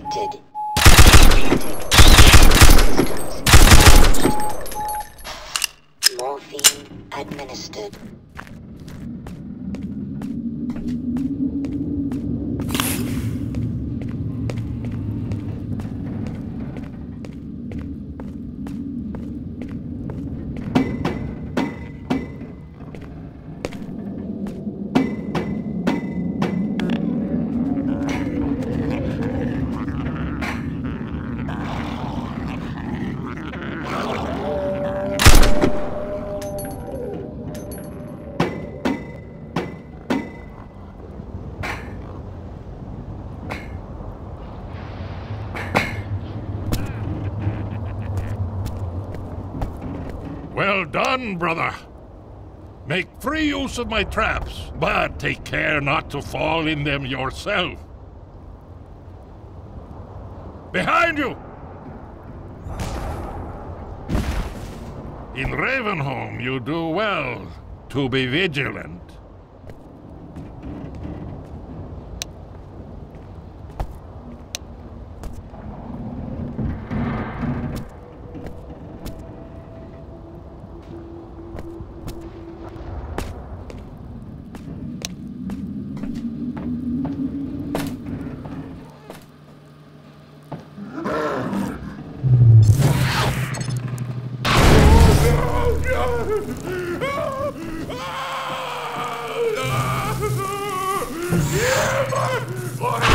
detected. Morphine administered. Done, brother. Make free use of my traps, but take care not to fall in them yourself. Behind you! In Ravenholm, you do well to be vigilant. Yeah,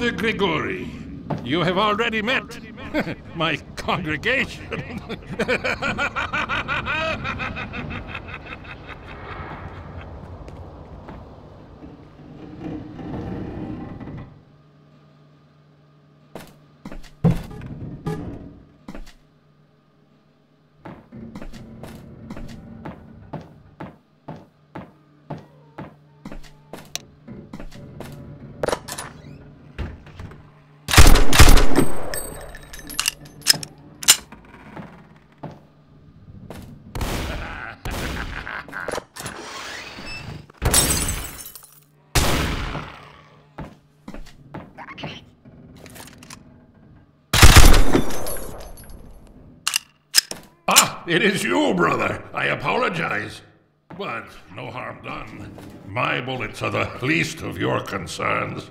Father Grigori. You have already met my congregation. it is you, brother. I apologize. But no harm done. My bullets are the least of your concerns.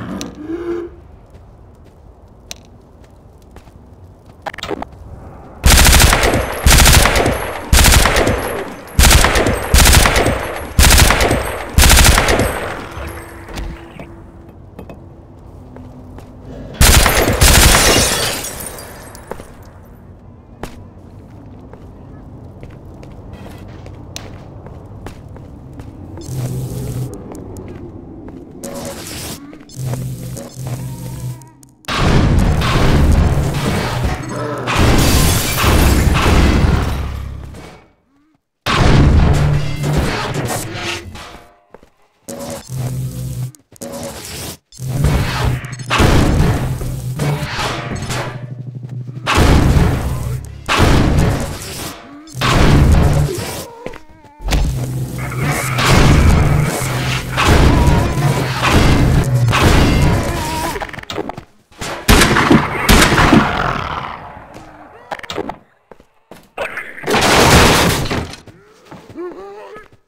Oh,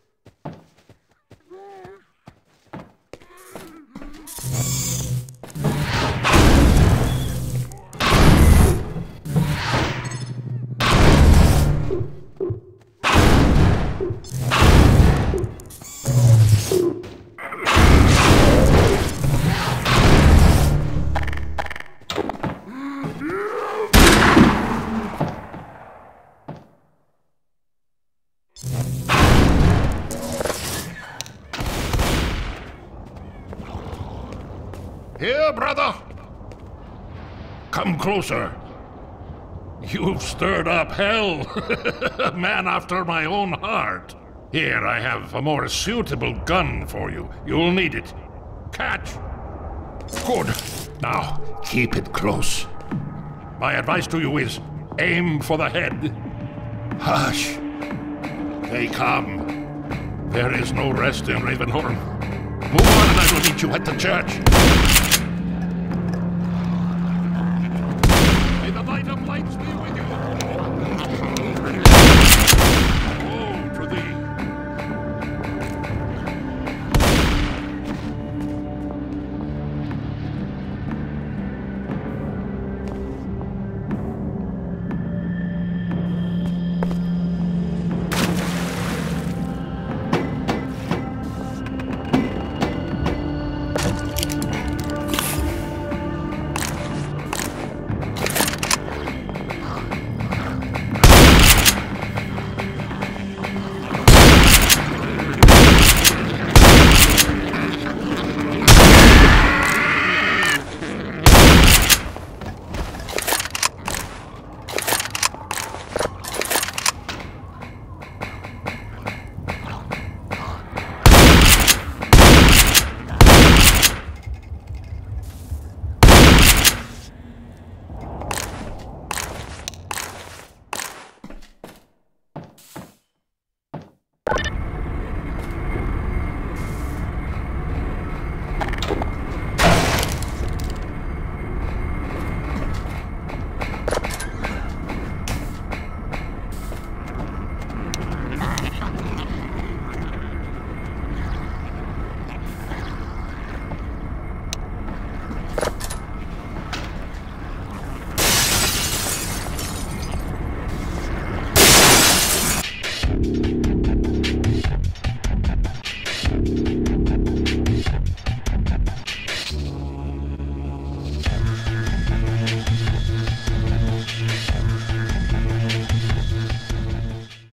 Here, brother. Come closer. You've stirred up hell. A man after my own heart. Here, I have a more suitable gun for you. You'll need it. Catch. Good. Now, keep it close. My advice to you is aim for the head. Hush. Stay calm. There is no rest in Ravenholm. Move on and I will meet you at the church.